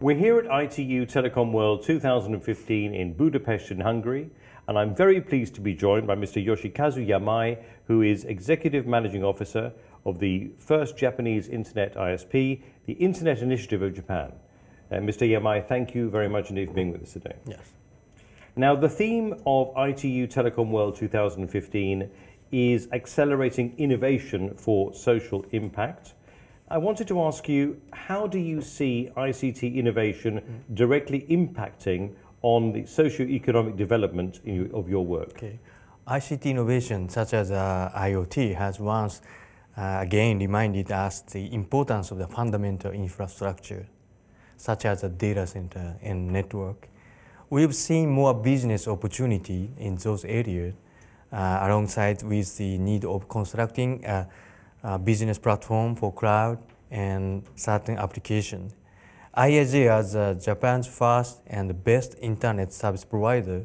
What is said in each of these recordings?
We're here at ITU Telecom World 2015 in Budapest in Hungary, and I'm very pleased to be joined by Mr. Yoshikazu Yamai, who is Executive Managing Officer of the first Japanese Internet ISP, the Internet Initiative of Japan. Uh, Mr. Yamai, thank you very much indeed for being with us today. Yes. Now, the theme of ITU Telecom World 2015 is accelerating innovation for social impact. I wanted to ask you, how do you see ICT innovation directly impacting on the socio-economic development you, of your work? Okay. ICT innovation, such as uh, IoT, has once uh, again reminded us the importance of the fundamental infrastructure, such as a data center and network. We've seen more business opportunity in those areas, uh, alongside with the need of constructing a, a business platform for cloud and certain applications. IIJ as uh, Japan's first and best internet service provider,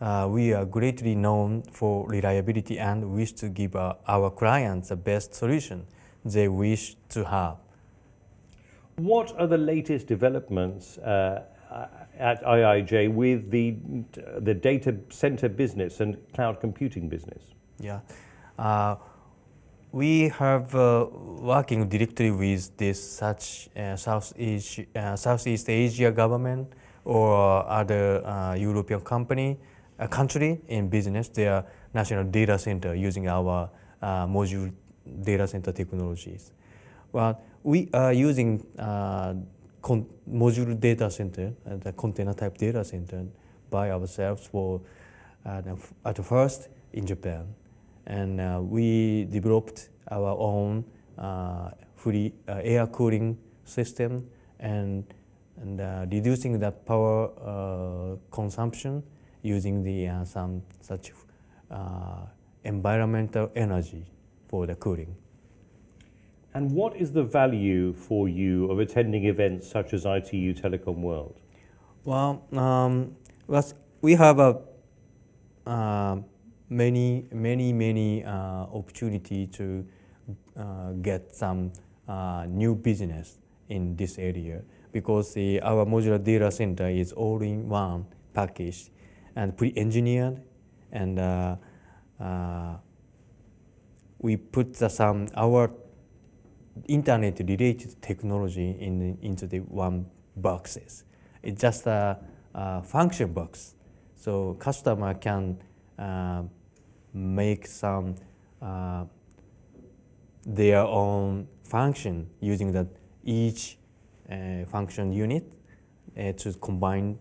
uh, we are greatly known for reliability and wish to give uh, our clients the best solution they wish to have. What are the latest developments uh, at IIJ with the, the data center business and cloud computing business? Yeah. Uh, we have uh, working directly with this such uh, Southeast, uh, Southeast Asia government or other uh, European company, a country in business, their national data center using our uh, module data center technologies. Well, we are using uh, module data center, the container type data center by ourselves for at first in Japan and uh, we developed our own uh, free uh, air cooling system and, and reducing the power consumption using the some such environmental energy for the cooling. And what is the value for you of attending events such as ITU Telecom World? Well, um, we have a uh, many, many, many uh, opportunity to uh, get some uh, new business in this area because the, our modular data center is all-in-one package and pre-engineered and uh, uh, we put the, some our internet related technology in, into the one boxes. It's just a, a function box. So customer can make some uh, their own function using that each uh, function unit uh, to combine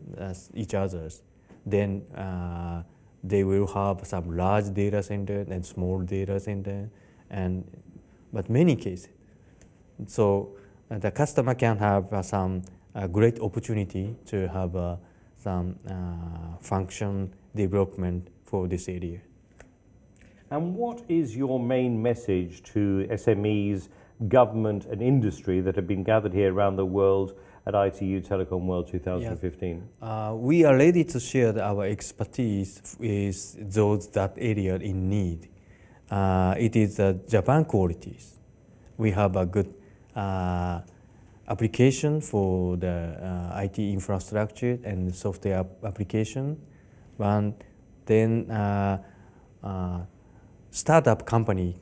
each others. Then they will have some large data center and small data center, and but many cases. So the customer can have some great opportunity to have some function development for this area. And what is your main message to SMEs, government, and industry that have been gathered here around the world at ITU Telecom World 2015? Yeah. Uh, we are ready to share our expertise with those that area in need. Uh, it is uh, Japan qualities. We have a good uh, application for the uh, IT infrastructure and software application. And then uh, startup company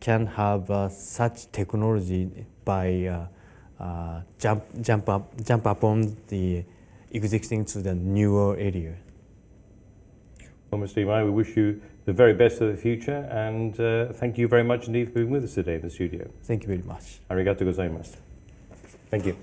can have uh, such technology by uh, uh, jump, jump, up, jump upon the existing to the newer area. Well, Mr. Yamai, we wish you the very best for the future and uh, thank you very much indeed for being with us today in the studio. Thank you very much. Arigato gozaimasu. Thank you.